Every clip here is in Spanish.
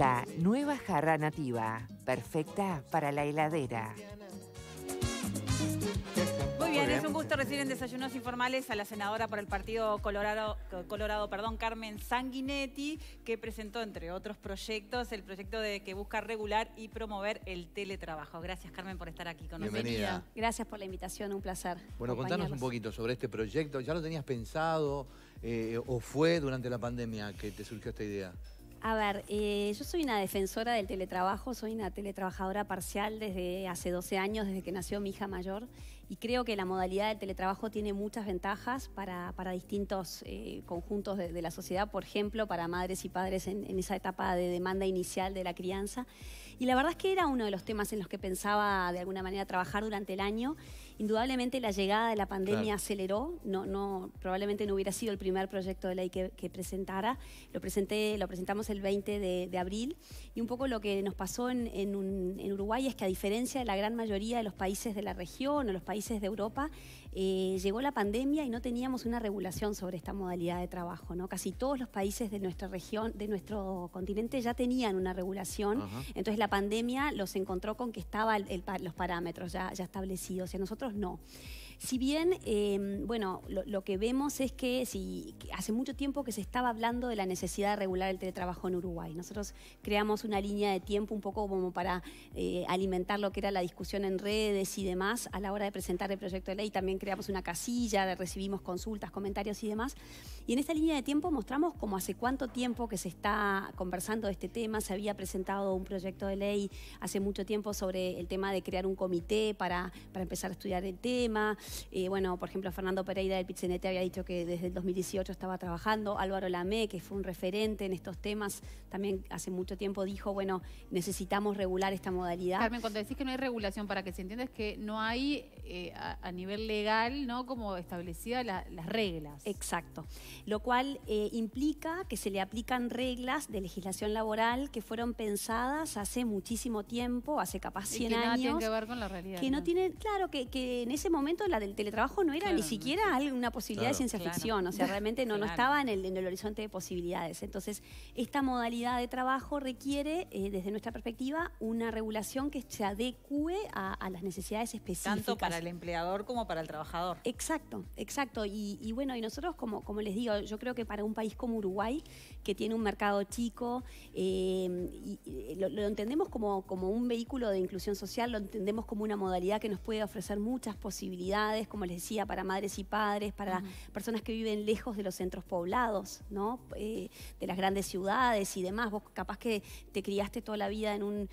presenta nueva jarra nativa, perfecta para la heladera. Muy bien, es un gusto recibir en Desayunos Informales a la senadora por el Partido Colorado, Colorado perdón, Carmen Sanguinetti, que presentó, entre otros proyectos, el proyecto de que busca regular y promover el teletrabajo. Gracias, Carmen, por estar aquí con nosotros. Bienvenida. Gracias por la invitación, un placer. Bueno, contanos un poquito sobre este proyecto. ¿Ya lo tenías pensado eh, o fue durante la pandemia que te surgió esta idea? A ver, eh, yo soy una defensora del teletrabajo, soy una teletrabajadora parcial desde hace 12 años, desde que nació mi hija mayor, y creo que la modalidad del teletrabajo tiene muchas ventajas para, distintos eh, conjuntos de, la sociedad, por ejemplo, para madres y padres en, en esa etapa de demanda inicial de la crianza. Y la verdad es que era uno de los temas en los que pensaba de alguna manera trabajar durante el año Indudablemente la llegada de la pandemia aceleró, no, no, probablemente no hubiera sido el primer proyecto de ley que, presentara. Lo, presenté, lo presentamos el 20 de, abril y un poco lo que nos pasó en, Uruguay es que a diferencia de la gran mayoría de los países de la región o los países de Europa, eh, llegó la pandemia y no teníamos una regulación sobre esta modalidad de trabajo. ¿no? Casi todos los países de nuestra región, de nuestro continente ya tenían una regulación, entonces la pandemia los encontró con que estaban los parámetros ya, ya establecidos. Y nosotros no. Si bien, em, bueno, lo, que vemos es que, si, hace mucho tiempo que se estaba hablando de la necesidad de regular el teletrabajo en Uruguay. Nosotros creamos una línea de tiempo un poco como para eh, alimentar lo que era la discusión en redes y demás a la hora de presentar el proyecto de ley. También creamos una casilla, recibimos consultas, comentarios y demás. Y en esta línea de tiempo mostramos como hace cuánto tiempo que se está conversando de este tema. Se había presentado un proyecto de ley hace mucho tiempo sobre el tema de crear un comité para, para empezar a estudiar el tema. Eh, bueno, por ejemplo, Fernando Pereira del Pizzenete había dicho que desde el 2018 estaba trabajando. Álvaro Lamé, que fue un referente en estos temas, también hace mucho tiempo dijo, bueno, necesitamos regular esta modalidad. Carmen, cuando decís que no hay regulación, para que se entienda es que no hay eh, a, nivel legal, ¿no? Como establecidas las reglas. Exacto. Lo cual eh, implica que se le aplican reglas de legislación laboral que fueron pensadas hace muchísimo tiempo, hace capaz 100 y que años. Nada tienen que ver con la realidad. Que no, tienen, claro, que, que en ese momento la del teletrabajo no era ni siquiera una posibilidad de ciencia ficción, o sea, realmente no, no estaba en el, en el, horizonte de posibilidades. Entonces, esta modalidad de trabajo requiere, eh, desde nuestra perspectiva, una regulación que se adecue a, las necesidades específicas. Tanto para el empleador como para el trabajador. Exacto, exacto. Y, bueno, y nosotros, como, como les digo, yo creo que para un país como Uruguay, que tiene un mercado chico, eh, y, lo, lo, entendemos como, como un vehículo de inclusión social, lo entendemos como una modalidad que nos puede ofrecer muchas posibilidades, como les decía, para madres y padres, para personas que viven lejos de los centros poblados, ¿no? Eh, de las grandes ciudades y demás. Vos capaz que te criaste toda la vida en un,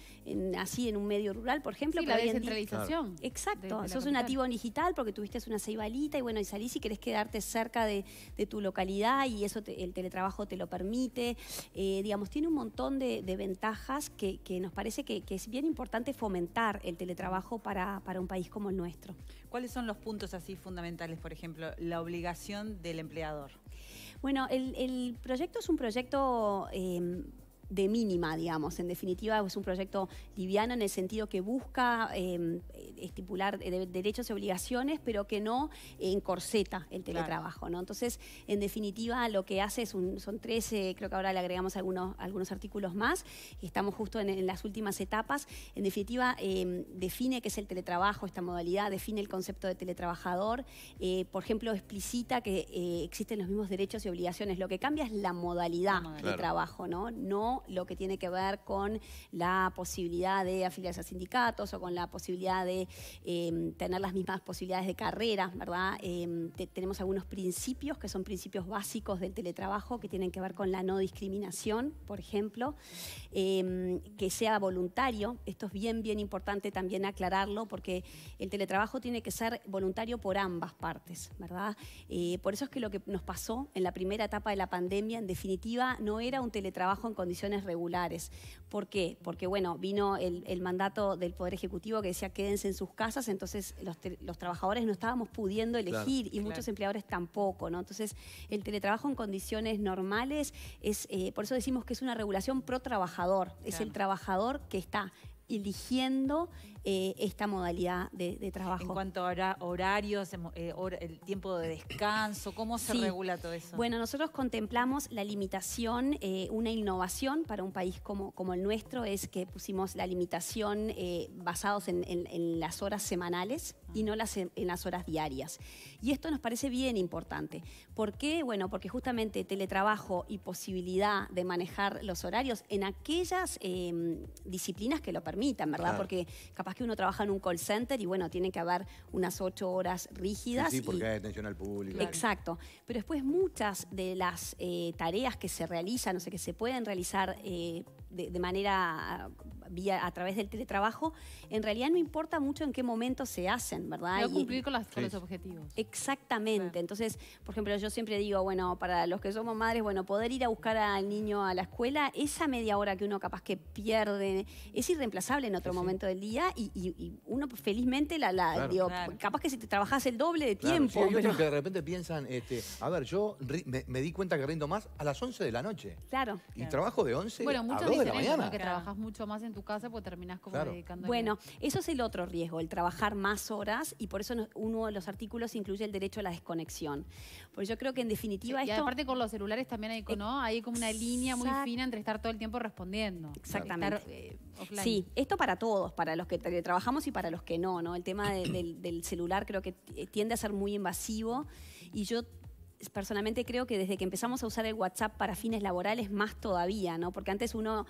así, en un medio rural, por ejemplo. Sí, la descentralización. Exacto. Sos un nativo digital porque tuviste una ceibalita y bueno, y salís y querés quedarte cerca de, tu localidad y eso el teletrabajo te lo permite. Eh, digamos, tiene un montón de, ventajas que, nos parece que, es bien importante fomentar el teletrabajo para, para un país como el nuestro. ¿Cuáles son los puntos así fundamentales, por ejemplo, la obligación del empleador? Bueno, el, proyecto es un proyecto... Eh, de mínima, digamos. En definitiva, es un proyecto liviano en el sentido que busca em, estipular derechos y obligaciones, pero que no encorseta el teletrabajo. ¿no? Entonces, en definitiva, lo que hace es un, son 13, creo que ahora le agregamos algunos, algunos artículos más, estamos justo en, las últimas etapas. En definitiva, em, define qué es el teletrabajo, esta modalidad, define el concepto de teletrabajador, eh, por ejemplo, explicita que eh, existen los mismos derechos y obligaciones. Lo que cambia es la modalidad de trabajo, ¿no? No lo que tiene que ver con la posibilidad de afiliarse a sindicatos o con la posibilidad de em, tener las mismas posibilidades de carrera, ¿verdad? Em, tenemos algunos principios que son principios básicos del teletrabajo que tienen que ver con la no discriminación, por ejemplo, em, que sea voluntario. Esto es bien, bien importante también aclararlo porque el teletrabajo tiene que ser voluntario por ambas partes, ¿verdad? Eh, por eso es que lo que nos pasó en la primera etapa de la pandemia, en definitiva, no era un teletrabajo en condiciones regulares. ¿Por qué? Porque, bueno, vino el, mandato del Poder Ejecutivo que decía quédense en sus casas, entonces los, trabajadores no estábamos pudiendo elegir y muchos empleadores tampoco, ¿no? Entonces, el teletrabajo en condiciones normales es, eh, por eso decimos que es una regulación pro trabajador, es el trabajador que está eligiendo eh, esta modalidad de, de trabajo. En cuanto a hora- horarios, eh, el tiempo de descanso, ¿cómo se Sí. regula todo eso? Bueno, nosotros contemplamos la limitación, eh, una innovación para un país como, como el nuestro es que pusimos la limitación basados en, en- en las horas semanales y no las, en las horas diarias. Y esto nos parece bien importante. ¿Por qué? Bueno, porque justamente teletrabajo y posibilidad de manejar los horarios en aquellas eh, disciplinas que lo permitan, ¿verdad? Claro. Porque capaz que uno trabaja en un call center y bueno, tiene que haber unas ocho horas rígidas. sí, porque y- hay atención al público. Exacto. Pero después muchas de las eh, tareas que se realizan, o sea, que se pueden realizar eh, de, de manera vía a través del teletrabajo, en realidad no importa mucho en qué momento se hacen, ¿verdad? Pero Y- cumplir con, las- con Sí. los objetivos. Exactamente. Claro. Entonces, por ejemplo, yo siempre digo, bueno, para los que somos madres, bueno, poder ir a buscar al niño a la escuela, esa media hora que uno capaz que pierde, es irreemplazable en otro Sí, sí. momento del día y, y- y uno felizmente la, la Claro. digo, Claro. capaz que si te trabajas el doble de Claro, tiempo. sí, hay pero- otros que de repente piensan, este, a ver, yo ri- me, me di cuenta que rindo más a las 11 de la noche. Claro. Y Claro. trabajo de 11 Bueno, a muchos 2 de la mañana. que Claro. trabajas mucho más en tu casa porque terminás como Claro. dedicando Bueno, eso es el otro riesgo, el trabajar más horas y por eso no- uno de los artículos incluye el derecho a la desconexión. Porque yo creo que en definitiva y esto... aparte con los celulares también hay, ¿no? Hay como una línea muy Exact- fina entre estar todo el tiempo respondiendo. y Exactamente. estar, eh. Sí, esto para todos, para los que trabajamos y para los que no, ¿no? El tema de- del, del celular creo que tiende a ser muy invasivo y yo personalmente creo que desde que empezamos a usar el WhatsApp para fines laborales más todavía, ¿no? Porque antes uno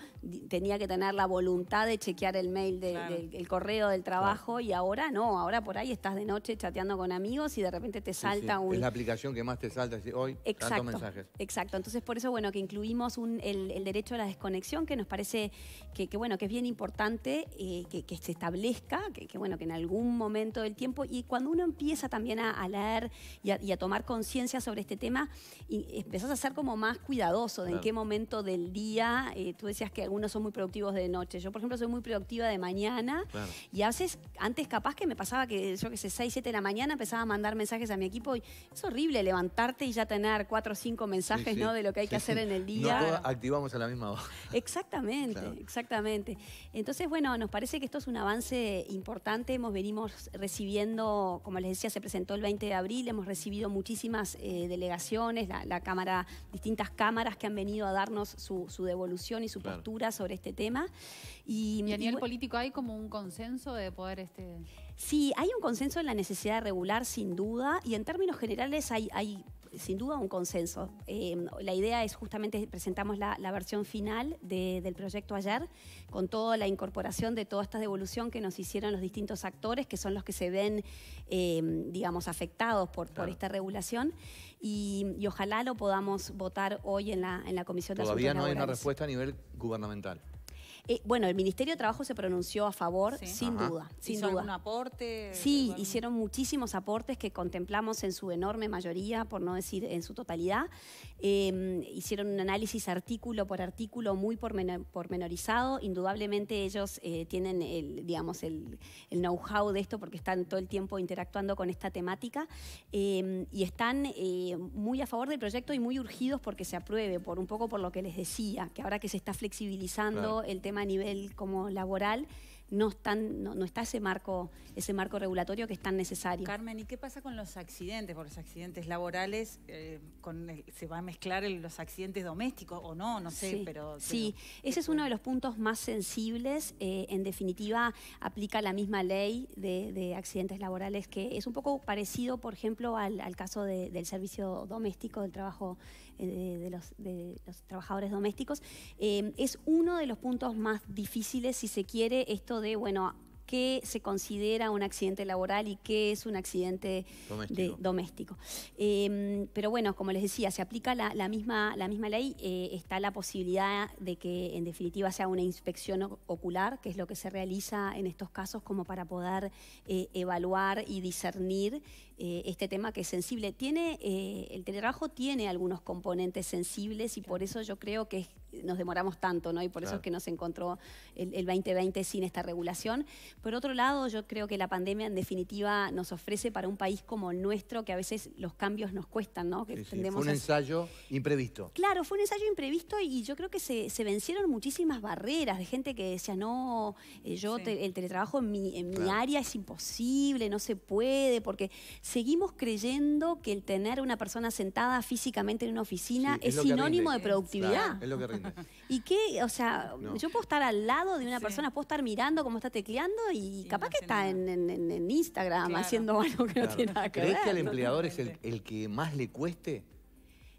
tenía que tener la voluntad de chequear el mail de- Claro. del el correo del trabajo y ahora no, ahora por ahí estás de noche chateando con amigos y de repente te salta sí. un Es la aplicación que más te salta hoy, tantos Exacto, mensajes. exacto. Entonces, por eso, bueno, que incluimos un- el, el derecho a la desconexión, que nos parece que, que, bueno, que es bien importante eh, que, que se establezca, que, que, bueno, que en algún momento del tiempo, y cuando uno empieza también a, a leer y a, y a tomar conciencia sobre este tema, y empezás a ser como más cuidadoso de en qué momento del día, eh, tú decías que algunos son muy productivos de noche, yo por ejemplo soy muy productiva de mañana, Claro. y a veces, antes capaz que me pasaba que, yo que sé, 6, 7 de la mañana empezaba a mandar mensajes a mi equipo y es horrible levantarte y ya tener 4 o 5 mensajes, Sí, sí. ¿no? De lo que hay que hacer en el No día. todas activamos a la misma hora. Exactamente, Claro. exactamente. Entonces, bueno, nos parece que esto es un avance importante. Hemos venimos recibiendo, como les decía, se presentó el 20 de abril, hemos recibido muchísimas eh, delegaciones, la, la Cámara, distintas cámaras que han venido a darnos su, su devolución y su Claro. postura sobre este tema. Y, Y a nivel político hay como un consenso de poder este Sí, hay un consenso en la necesidad de regular, sin duda, y en términos generales hay, hay sin duda un consenso. Eh, la idea es justamente, presentamos la, la versión final de- del proyecto ayer, con toda la incorporación de toda esta devolución que nos hicieron los distintos actores, que son los que se ven, eh, digamos, afectados por, por esta regulación, y, y ojalá lo podamos votar hoy en la, en la Comisión de Todavía Asuntos no hay una respuesta a nivel gubernamental. Eh, bueno, el Ministerio de Trabajo se pronunció a favor, Sí. sin Ajá. duda, sin ¿Hizo duda. algún aporte? Sí, ¿Algún- hicieron muchísimos aportes que contemplamos en su enorme mayoría, por no decir en su totalidad. Eh, hicieron un análisis artículo por artículo muy pormeno- pormenorizado. Indudablemente ellos eh, tienen el, digamos, el, el know-how de esto porque están todo el tiempo interactuando con esta temática eh, y están eh, muy a favor del proyecto y muy urgidos porque se apruebe, por un poco por lo que les decía, que ahora que se está flexibilizando Claro. el tema a nivel como laboral, no, están, no, no está ese marco, ese marco regulatorio que es tan necesario. Carmen, ¿y qué pasa con los accidentes? Porque los accidentes laborales, eh, con el- ¿se va a mezclar el- los accidentes domésticos o no? No sé, sí, pero... sí, pero- ese es uno de los puntos más sensibles. eh, en definitiva, aplica la misma ley de, de accidentes laborales que es un poco parecido, por ejemplo, al, al caso de- del servicio doméstico, del trabajo de, de los, de los trabajadores domésticos. Eh, es uno de los puntos más difíciles, si se quiere, esto de, bueno, qué se considera un accidente laboral y qué es un accidente Doméstico. de- doméstico. Eh, pero bueno, como les decía, se aplica la, la misma, la misma ley, eh, está la posibilidad de que en definitiva sea una inspección ocular, que es lo que se realiza en estos casos como para poder eh, evaluar y discernir eh, este tema que es sensible. Tiene, eh, el teletrabajo tiene algunos componentes sensibles y por eso yo creo que es nos demoramos tanto, ¿no? Y por eso es que nos encontró el, el 2020 sin esta regulación. Por otro lado, yo creo que la pandemia en definitiva nos ofrece para un país como el nuestro, que a veces los cambios nos cuestan, ¿no? Que Sí, sí, Fue un a- ensayo imprevisto. Claro, fue un ensayo imprevisto y yo creo que se, se vencieron muchísimas barreras de gente que decía, no, eh, yo Sí. te- el teletrabajo en mi, en mi Claro. área es imposible, no se puede, porque seguimos creyendo que el tener una persona sentada físicamente en una oficina Sí, es sinónimo de productividad. Claro, es lo que ¿Y qué? O sea, No. yo puedo estar al lado de una Sí. persona, puedo estar mirando cómo está tecleando y Sí, capaz no que está en, en- Instagram Claro. haciendo algo que no tiene nada que ¿Crees ver. que al ¿no? empleador es el, el que más le cueste?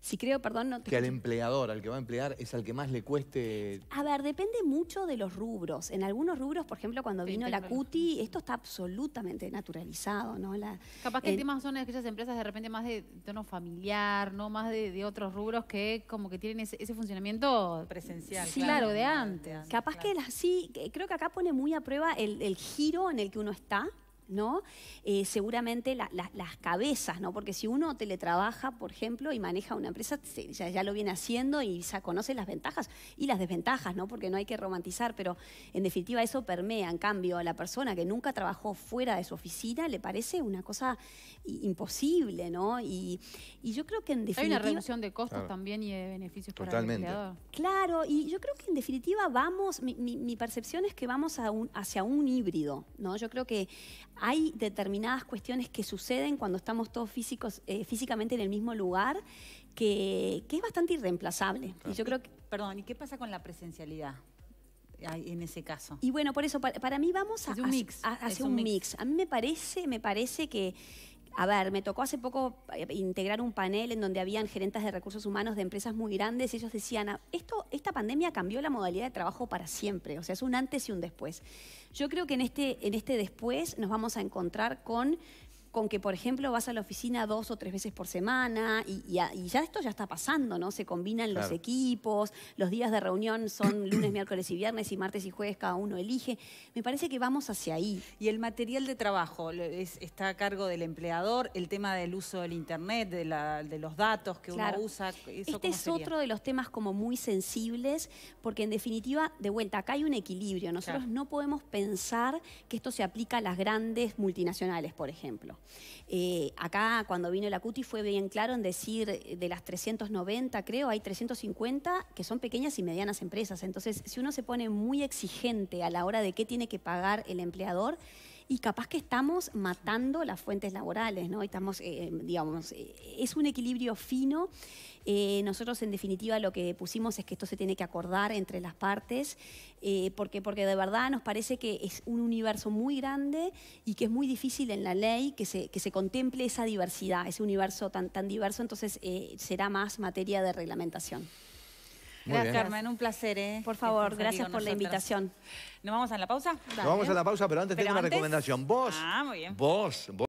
Si creo, perdón, no te Que al empleador, al que va a emplear, es al que más le cueste. A ver, depende mucho de los rubros. En algunos rubros, por ejemplo, cuando Sí, vino la. CUTI, esto está absolutamente naturalizado, ¿no? La, Capaz que el tema son aquellas empresas de repente más de tono familiar, no más de, de otros rubros que como que tienen ese, ese funcionamiento Presencial. Sí, claro, de antes. Capaz que sí, creo que acá pone muy a prueba el, el giro en el que uno está. ¿No? Eh, seguramente la- la- las cabezas, ¿no? Porque si uno teletrabaja, por ejemplo, y maneja una empresa, se- ya, ya lo viene haciendo y ya conoce las ventajas y las desventajas, ¿no? Porque no hay que romantizar, pero en definitiva eso permea. En cambio, a la persona que nunca trabajó fuera de su oficina le parece una cosa imposible, ¿no? Y, y yo creo que en Hay definitiva... una reducción de costos Claro. también y de beneficios para el Totalmente. empleador. Claro, y yo creo que en definitiva vamos, mi, mi- mi percepción es que vamos a un- hacia un híbrido, ¿no? Yo creo que hay determinadas cuestiones que suceden cuando estamos todos físicos, eh, físicamente en el mismo lugar que, que es bastante irreemplazable. Y yo creo que Perdón, ¿y qué pasa con la presencialidad en ese caso? Y bueno, por eso, para, para mí vamos a, Es un hacia- mix, a- un mix. A mí me parece, me parece que, a ver, me tocó hace poco eh, integrar un panel en donde habían gerentes de recursos humanos de empresas muy grandes y ellos decían, "Ah, esto, esta pandemia cambió la modalidad de trabajo para siempre, o sea, es un antes y un después. Yo creo que en este, en este después nos vamos a encontrar con con que, por ejemplo, vas a la oficina dos o tres veces por semana y, y a- y ya esto ya está pasando, ¿no? Se combinan los equipos, los días de reunión son lunes, miércoles y viernes y martes y jueves cada uno elige. Me parece que vamos hacia ahí. Y el material de trabajo es- está a cargo del empleador, el tema del uso del internet, de, la- de los datos que Claro. uno usa, ¿eso Este cómo es sería? otro de los temas como muy sensibles, porque en definitiva, de vuelta, acá hay un equilibrio. Nosotros Claro. no podemos pensar que esto se aplica a las grandes multinacionales, por ejemplo. Eh, acá, cuando vino la CUTI, fue bien claro en decir, eh, de las 390, creo, hay 350 que son pequeñas y medianas empresas. Entonces, si uno se pone muy exigente a la hora de qué tiene que pagar el empleador, y capaz que estamos matando las fuentes laborales, ¿no? Estamos, eh, digamos, es un equilibrio fino. Eh, nosotros, en definitiva, lo que pusimos es que esto se tiene que acordar entre las partes, eh, porque, porque de verdad nos parece que es un universo muy grande y que es muy difícil en la ley que se, que se contemple esa diversidad, ese universo tan, tan diverso, entonces eh, será más materia de reglamentación. Muy Gracias, bien. Carmen, un placer. ¿eh? Por favor, gracias por la invitación. ¿Nos vamos a la pausa? Nos vamos a la pausa, pero antes Pero tengo una recomendación. Vos, Ah, muy bien. vos, vos.